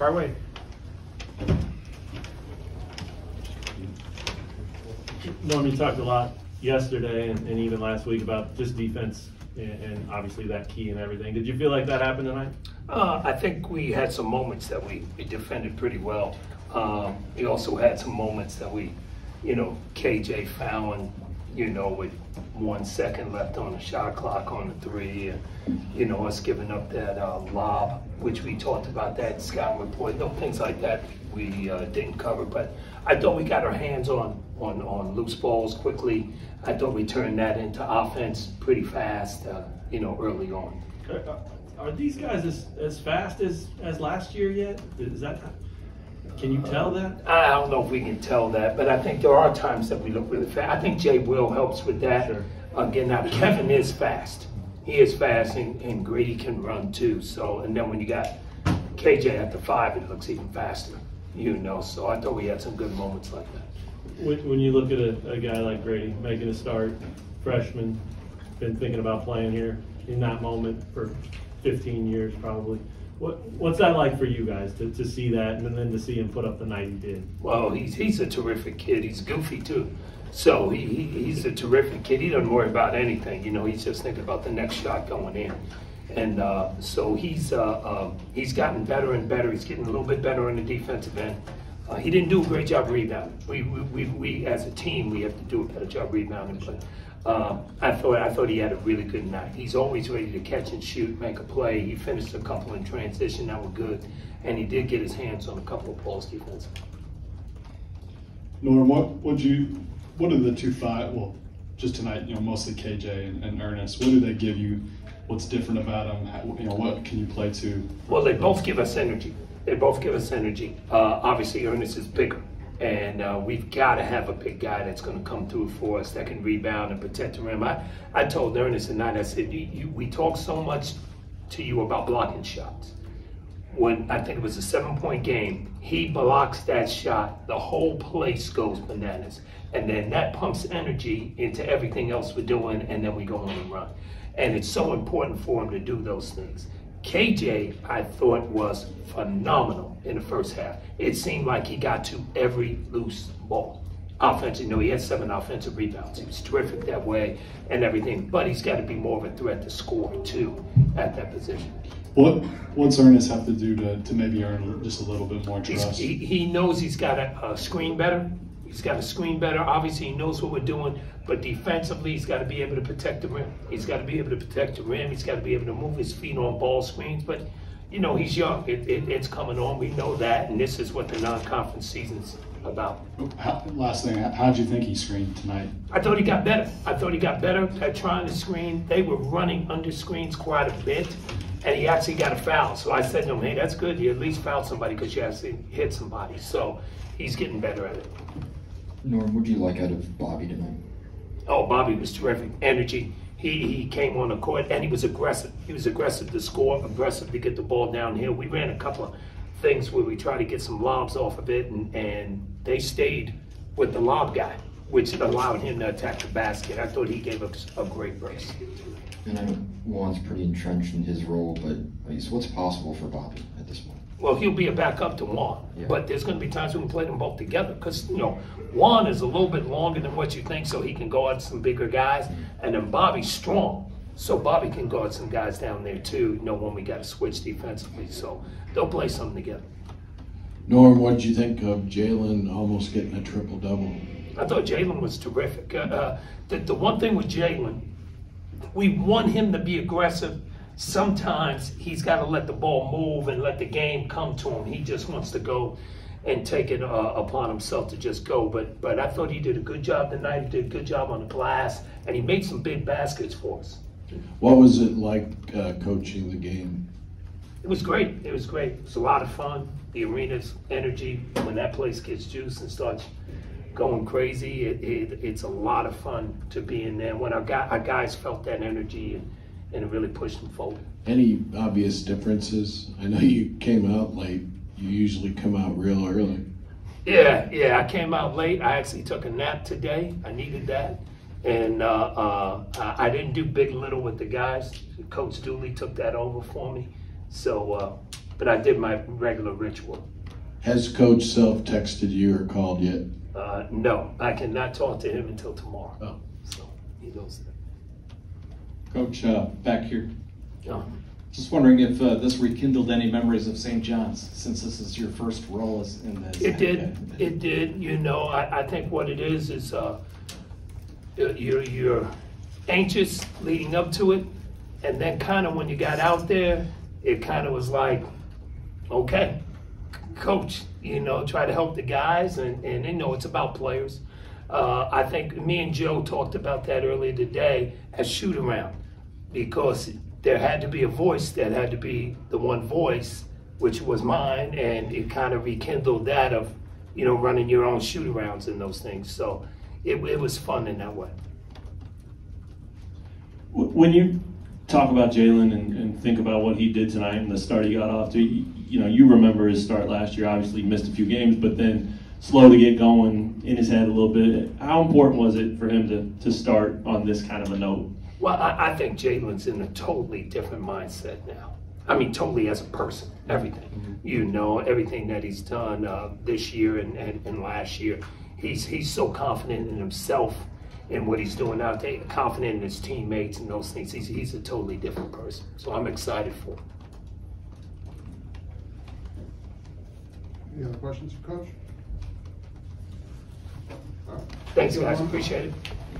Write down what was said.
Far away. Norm, you talked a lot yesterday and, and even last week about just defense and, and obviously that key and everything. Did you feel like that happened tonight? Uh, I think we had some moments that we, we defended pretty well. Um, we also had some moments that we, you know, KJ found, you know, with one second left on the shot clock on the three, and you know, us giving up that uh, lob, which we talked about that scouting report, no things like that we uh, didn't cover. But I thought we got our hands on on on loose balls quickly. I thought we turned that into offense pretty fast, uh, you know, early on. Are, these guys as, as fast as, as last year yet? Is that can you tell that? I don't know if we can tell that, but I think there are times that we look really fast. I think Jay Will helps with that. Sure. Again, now Kevin is fast. He is fast, and, and Gradey can run too. So, and then when you got KJ at the five, it looks even faster. You know, so I thought we had some good moments like that. When, when you look at a, a guy like Gradey making a start, freshman, been thinking about playing here in that moment for 15 years probably. What, what's that like for you guys to, to see that and then to see him put up the night he did? Well, he's he's a terrific kid. He's goofy too. So he, he he's a terrific kid. He doesn't worry about anything. You know, he's just thinking about the next shot going in. And uh, so he's uh, uh, he's gotten better and better. He's getting a little bit better on the defensive end. Uh, he didn't do a great job rebounding. We, we, we, we, as a team, we have to do a better job rebounding. But uh, I thought I thought he had a really good night. He's always ready to catch and shoot, make a play. He finished a couple in transition that were good, and he did get his hands on a couple of balls defensively. Norm, what would you? What are the two five? Well, just tonight, you know, mostly KJ and, and Ernest. What do they give you? What's different about them? How, you know, what can you play to? Well, they both give us energy. They both give us energy. Uh, obviously, Ernest is bigger, and uh, we've got to have a big guy that's going to come through for us that can rebound and protect the rim. I, I told Ernest tonight, I said, you, you, we talk so much to you about blocking shots. When I think it was a seven point game, he blocks that shot, the whole place goes bananas. And then that pumps energy into everything else we're doing, and then we go on and run. And it's so important for him to do those things. KJ, I thought, was phenomenal in the first half. It seemed like he got to every loose ball. Offensive, you know, he had seven offensive rebounds. He was terrific that way and everything, but he's got to be more of a threat to score too at that position. What What's Ernest have to do to, to maybe earn just a little bit more He's, trust? he, he knows he's got to uh, screen better. He's got to screen better. Obviously, he knows what we're doing, but defensively, he's got to be able to protect the rim. He's got to be able to protect the rim. He's got to be able to move his feet on ball screens. But, you know, he's young. It, it, it's coming on. We know that, and this is what the non-conference season's about. How, last thing, how did you think he screened tonight? I thought he got better. I thought he got better at trying to screen. They were running under screens quite a bit, and he actually got a foul. So I said to him, hey, that's good. You at least fouled somebody because you actually hit somebody. So he's getting better at it. Norm, what do you like out of Bobby tonight? Oh, Bobby was terrific. Energy. He, he came on the court and he was aggressive. He was aggressive to score, aggressive to get the ball downhill. We ran a couple of things where we tried to get some lobs off of it, and, and they stayed with the lob guy, which allowed him to attack the basket. I thought he gave us a great brace. And I know Juan's pretty entrenched in his role, but I guess what's possible for Bobby at this point? Well, he'll be a backup to Juan, Yeah. but there's going to be times we can play them both together because you know Juan is a little bit longer than what you think, so he can guard some bigger guys, and then Bobby's strong, so Bobby can guard some guys down there too. You know when we got to switch defensively, so they'll play something together. Norm, what did you think of Jalen almost getting a triple double? I thought Jalen was terrific. Uh, uh, the, the one thing with Jalen, we want him to be aggressive. Sometimes he's got to let the ball move and let the game come to him. He just wants to go and take it uh, upon himself to just go. But but I thought he did a good job tonight. He did a good job on the glass, and he made some big baskets for us. What was it like uh, coaching the game? It was great. It was great. It was a lot of fun. The arena's energy when that place gets juice and starts going crazy, it, it, it's a lot of fun to be in there. When our, guy, our guys felt that energy and, and it really pushed them forward. Any obvious differences? I know you came out late. You usually come out real early. Yeah, yeah. I came out late. I actually took a nap today. I needed that. And uh, uh, I didn't do big little with the guys. Coach Dooley took that over for me. So uh, but I did my regular ritual. Has Coach Self texted you or called yet? Uh, no, I cannot talk to him until tomorrow. Oh. So he knows that. Coach, uh, back here. Yeah. Just wondering if uh, this rekindled any memories of St. John's since this is your first role as in this. It did. It did. You know, I, I think what it is is uh, you're you're anxious leading up to it, and then kind of when you got out there, it kind of was like, okay, coach, you know, try to help the guys, and and you know it's about players. Uh, I think me and Joe talked about that earlier today as shoot around, because there had to be a voice that had to be the one voice, which was mine, and it kind of rekindled that of, you know, running your own shoot arounds and those things. So it, it was fun in that way. When you talk about Jalen and, and think about what he did tonight and the start he got off to, you, you know, you remember his start last year. Obviously, missed a few games, but then slow to get going in his head a little bit. How important was it for him to, to start on this kind of a note? Well, I, I think Jalen's in a totally different mindset now. I mean, totally as a person, everything. You know, everything that he's done uh, this year and, and, and last year. He's, he's so confident in himself and what he's doing out there, confident in his teammates and those things. He's, he's a totally different person. So I'm excited for him. Any other questions for Coach? Thanks, guys. Appreciate it.